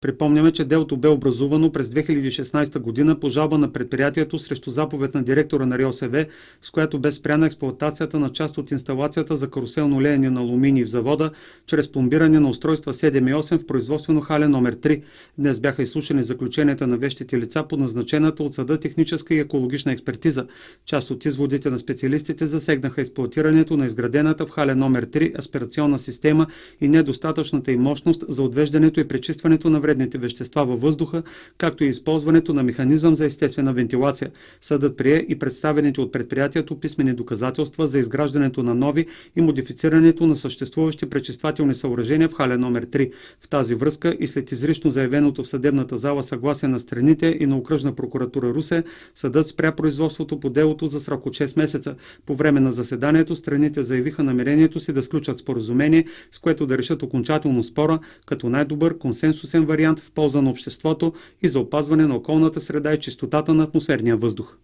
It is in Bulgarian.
Припомняме, че делото бе образувано през 2016 година по жалба на предприятието срещу заповед на директора на РИОСВ, с която бе спряна експлуатацията на част от инсталацията за каруселно леене на алуминий в завода, чрез пломбиране на устройства 7 и 8 в производствено хале номер 3. Днес бяха изслушани заключенията на вещите лица по назначената от съда техническа и екологична експертиза. Част от изводите на специалистите засегнаха експлуатирането на изградената в хале номер 3 аспирационна система и недостатъчната и мощност за отвеждането и пречистването на вредните вещества във въздуха, както и използването на механизъм за естествена вентилация. Съдът прие и представените от предприятието писмени доказателства за изграждането на нови и модифицирането на съществуващи пречиствателни съоръжения в хале номер 3. В тази връзка и след изрично заявеното в съдебната зала съгласие на страните и на Окръжна прокуратура Русе, съдът спря производството по делото за срок от 6 месеца. По време на заседанието страните заявиха намерението си да сключат споразумение, с което да решат окончателно спора, като най-добър консенсусен вариант в полза на обществото и за опазване на околната среда и чистотата на атмосферния въздух.